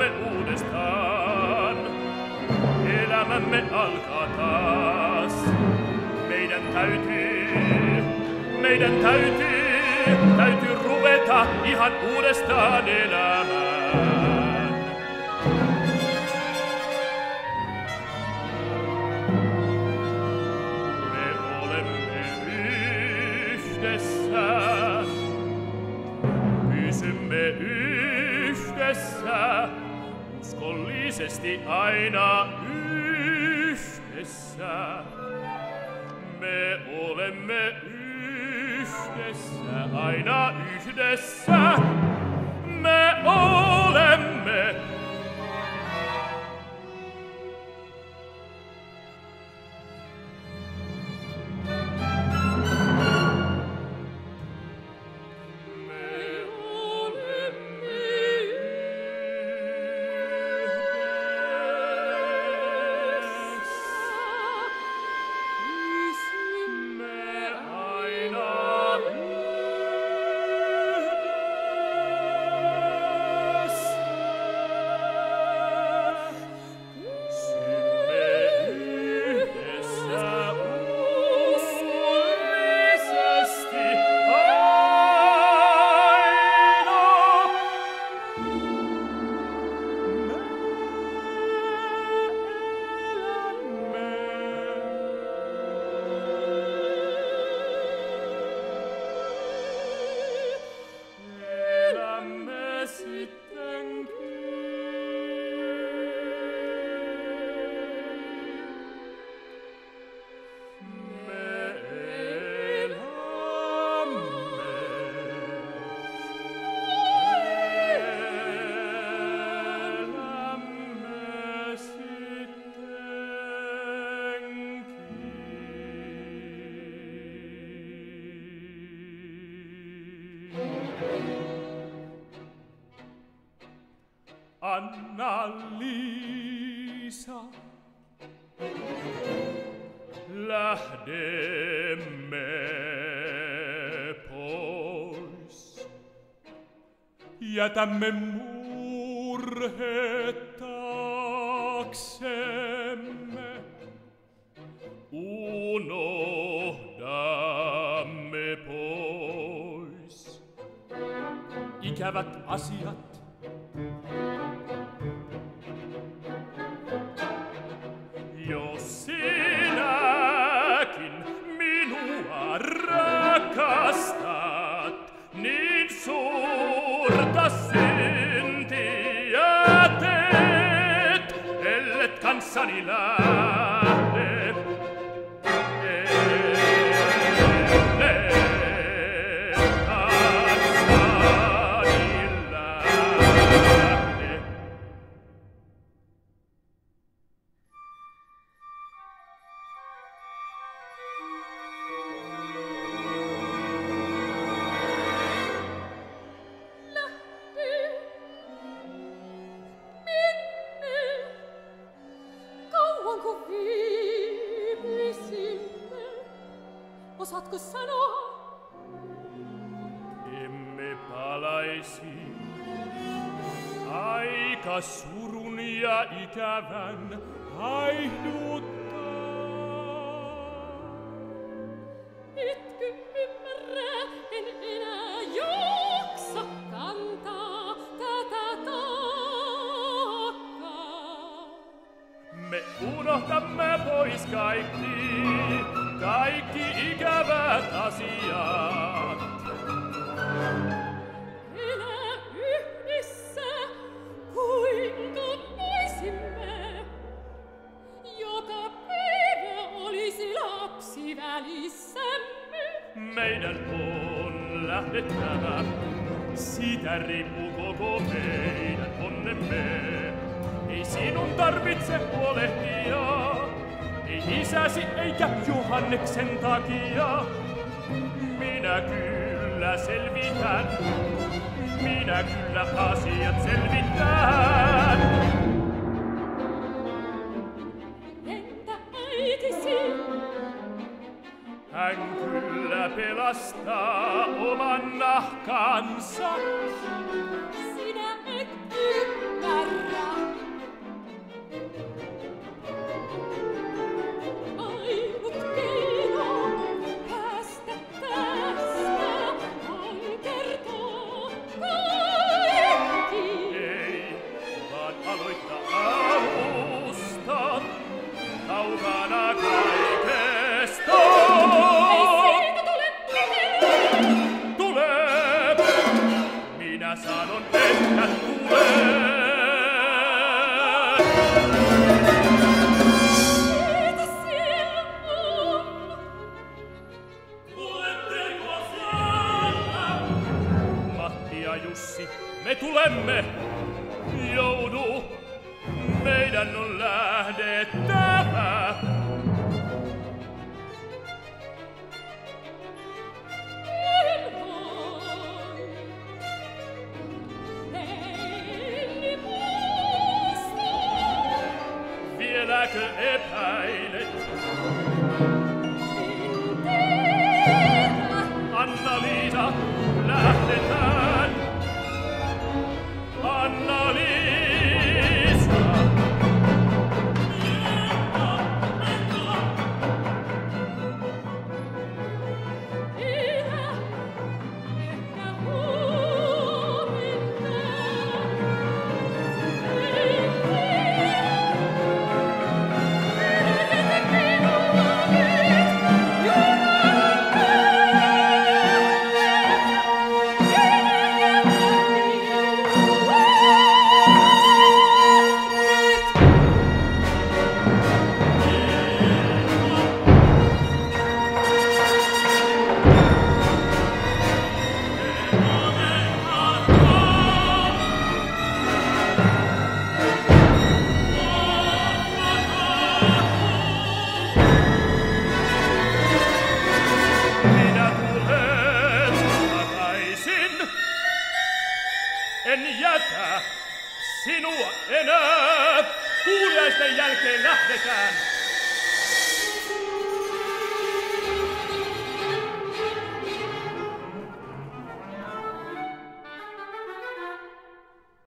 aloitamme uudestaan. Elämämme alkaa taas. Meidän täytyy, meidän täytyy, täytyy ruveta ihan uudestaan elämään. esti aina yhdessä. Me olemme yhdessä, aina yhdessä. Annalisa lähdemme pois. Jätämme murhettaaksemme, unohdamme pois. Ikävät asiat, sunny land. Osaatko sanoa? Emme palaisi aika surun ja ikävän haihduttaa. On lähdettävä, siitä riippuu koko meidän onnemme. Ei sinun tarvitse huolehtia, ei isäsi eikä Johanneksen takia. Minä kyllä selvitän, minä kyllä asiat selvitän. Entä äitisi? Hän kyllä pelastaa oman nahkansa. ja Jussi, me tulemme joudu. Meidän on lähdettävä. Vieläkö epäilet? Anna-Liina, lähdetään! en jätä sinua enää. Kuuliaisten jälkeen lähdetään.